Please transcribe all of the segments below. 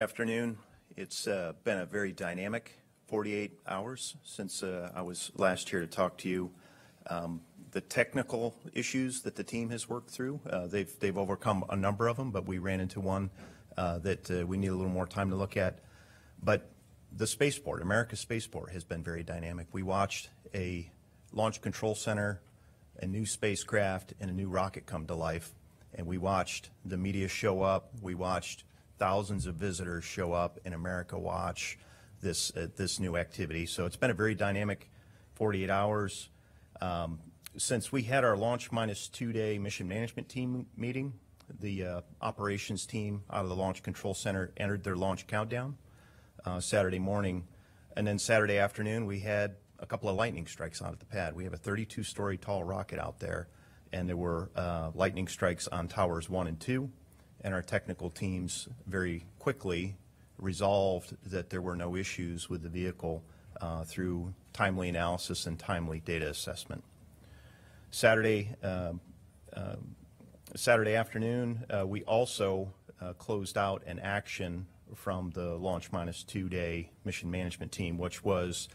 Afternoon. It's uh, been a very dynamic 48 hours since uh, I was last here to talk to you. Um, the technical issues that the team has worked through, uh, they've, overcome a number of them, but we ran into one that we need a little more time to look at. But the spaceport, America's spaceport, has been very dynamic. We watched a launch control center, a new spacecraft, and a new rocket come to life. And we watched the media show up. We watched thousands of visitors show up in America watch this uh, this new activity. So it's been a very dynamic 48 hours. Um, since we had our launch minus two day mission management team meeting, the uh, operations team out of the Launch Control Center entered their launch countdown uh, Saturday morning. And then Saturday afternoon, we had a couple of lightning strikes out at the pad. We have a 32 story tall rocket out there, and there were uh, lightning strikes on towers one and two and our technical teams very quickly resolved that there were no issues with the vehicle uh, through timely analysis and timely data assessment. Saturday, uh, uh, Saturday afternoon, uh, we also uh, closed out an action from the launch minus two day mission management team, which was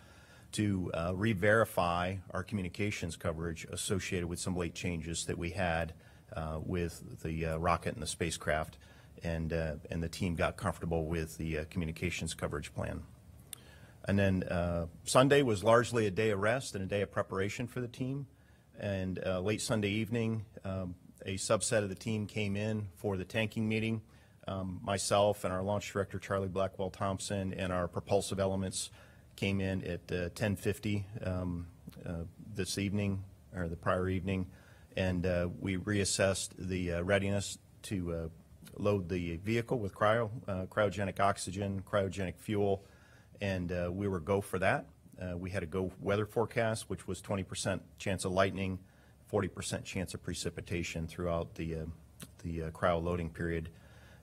to uh, re-verify our communications coverage associated with some late changes that we had with the uh, rocket and the spacecraft, and uh, and the team got comfortable with the uh, communications coverage plan. And then uh, Sunday was largely a day of rest and a day of preparation for the team. And late Sunday evening, um, a subset of the team came in for the tanking meeting. Um, myself and our launch director Charlie Blackwell Thompson and our propulsive elements came in at 10:50 um, this evening or the prior evening and uh, we reassessed the uh, readiness to uh, load the vehicle with cryo, uh, cryogenic oxygen, cryogenic fuel, and uh, we were go for that. We had a go weather forecast, which was 20% chance of lightning, 40% chance of precipitation throughout the the cryo loading period.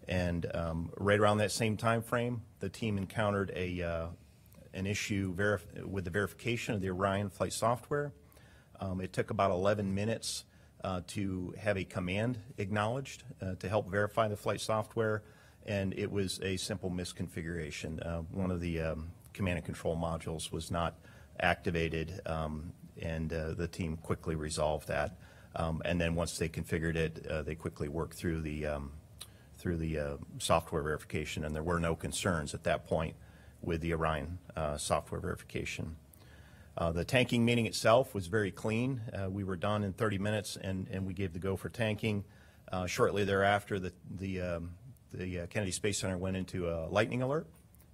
And um, right around that same time frame, the team encountered a an issue with the verification of the Orion flight software. Um, it took about 11 minutes uh, to have a command acknowledged uh, to help verify the flight software, and it was a simple misconfiguration. Uh, one of the um, command and control modules was not activated, um, and uh, the team quickly resolved that. Um, and then once they configured it, uh, they quickly worked through the um, through the uh, software verification, and there were no concerns at that point with the Orion software verification. Uh, the tanking meeting itself was very clean. Uh, we were done in 30 minutes, and, and we gave the go for tanking. Uh, shortly thereafter, the, the, um, the uh, Kennedy Space Center went into a lightning alert,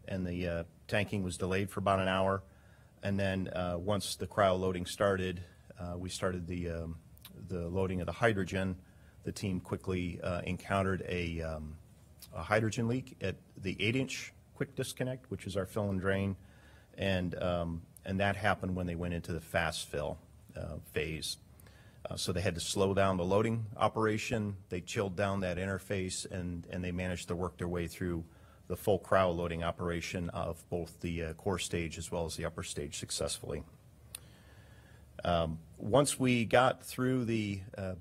and the tanking was delayed for about an hour. And then once the cryo loading started, we started the, um, the loading of the hydrogen. The team quickly encountered a, um, a hydrogen leak at the 8-inch quick disconnect, which is our fill and drain. And um, and that happened when they went into the fast fill uh, phase. Uh, so they had to slow down the loading operation. They chilled down that interface, and, and they managed to work their way through the full cryo loading operation of both the uh, core stage as well as the upper stage successfully. Um, once we got through the uh,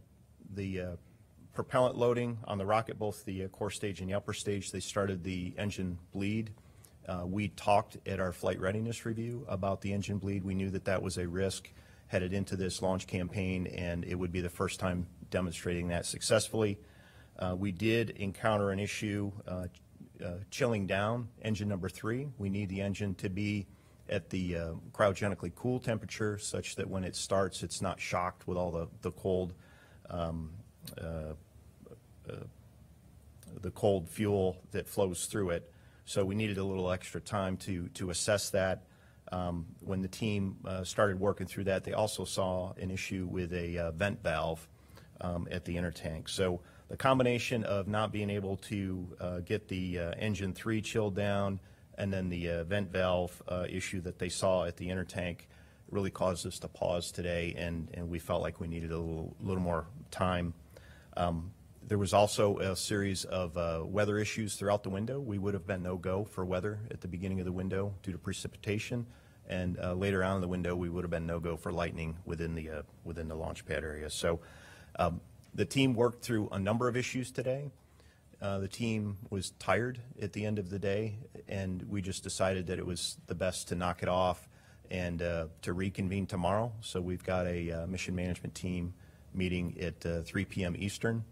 the uh, propellant loading on the rocket, both the uh, core stage and the upper stage, they started the engine bleed uh, we talked at our flight readiness review about the engine bleed. We knew that that was a risk headed into this launch campaign, and it would be the first time demonstrating that successfully. Uh, we did encounter an issue uh, uh chilling down engine number three. We need the engine to be at the uh, cryogenically cool temperature such that when it starts, it's not shocked with all the, the cold um, uh, the cold fuel that flows through it. So we needed a little extra time to, to assess that. Um, when the team uh, started working through that, they also saw an issue with a uh, vent valve um, at the intertank. So the combination of not being able to uh, get the uh, engine three chilled down and then the uh, vent valve uh, issue that they saw at the intertank really caused us to pause today, and, and we felt like we needed a little, little more time. Um, there was also a series of uh, weather issues throughout the window. We would have been no-go for weather at the beginning of the window due to precipitation, and uh, later on in the window we would have been no-go for lightning within the uh, within the launch pad area. So um, the team worked through a number of issues today, uh, the team was tired at the end of the day, and we just decided that it was the best to knock it off and uh, to reconvene tomorrow. So we've got a uh, mission management team meeting at uh, 3 p.m. Eastern.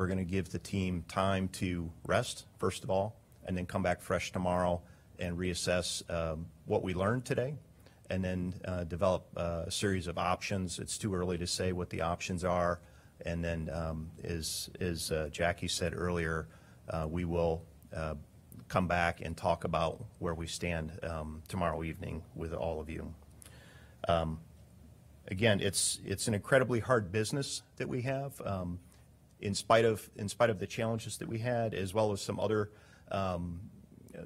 We're going to give the team time to rest, first of all, and then come back fresh tomorrow and reassess um, what we learned today, and then uh, develop uh, a series of options. It's too early to say what the options are. And then, um, as, as uh, Jackie said earlier, uh, we will uh, come back and talk about where we stand um, tomorrow evening with all of you. Um, Again, it's, it's an incredibly hard business that we have. In spite of, in spite of the challenges that we had, as well as some other um,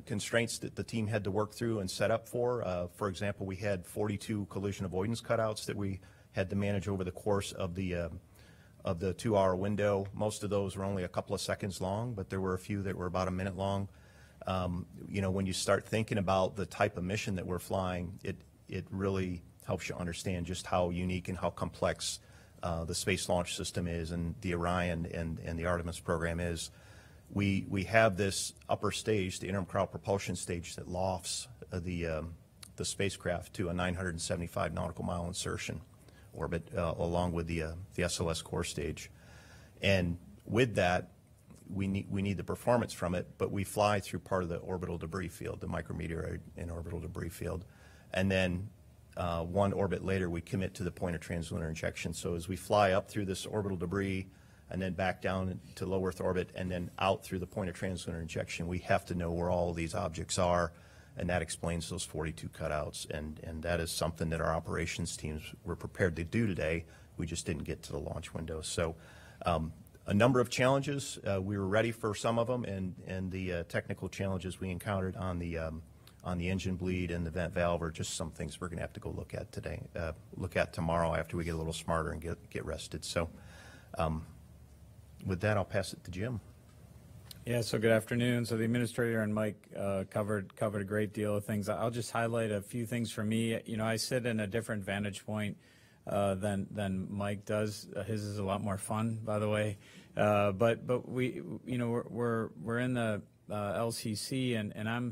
constraints that the team had to work through and set up for. Uh, For example, we had 42 collision avoidance cutouts that we had to manage over the course of the, um, of the two-hour window. Most of those were only a couple of seconds long, but there were a few that were about a minute long. Um, You know, when you start thinking about the type of mission that we're flying, it, it really helps you understand just how unique and how complex uh, the Space Launch System is and the Orion and, and the Artemis program is. We, we have this upper stage, the interim cryo propulsion stage that lofts uh, the, um, the spacecraft to a 975 nautical mile insertion orbit uh, along with the, uh, the SLS core stage. And with that, we need, we need the performance from it, but we fly through part of the orbital debris field, the micrometeoroid and orbital debris field. And then uh, one orbit later, we commit to the point of translunar injection. So as we fly up through this orbital debris and then back down to low Earth orbit and then out through the point of translunar injection, we have to know where all these objects are, and that explains those 42 cutouts. And, and that is something that our operations teams were prepared to do today. We just didn't get to the launch window. So um, a number of challenges. Uh, we were ready for some of them, and, and the uh, technical challenges we encountered on the, um, on the engine bleed and the vent valve are just some things we're going to have to go look at today, uh, look at tomorrow after we get a little smarter and get, get rested. So um, with that, I'll pass it to Jim. Yeah, so good afternoon. So the administrator and Mike uh, covered covered a great deal of things. I'll just highlight a few things for me. You know, I sit in a different vantage point uh, than than Mike does. Uh, his is a lot more fun, by the way. Uh, but but we, you know, we're we're, we're in the uh, LCC, and, and I'm